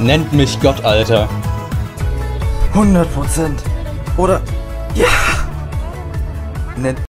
Nennt mich Gott, Alter. 100 Prozent. Oder, ja. Nennt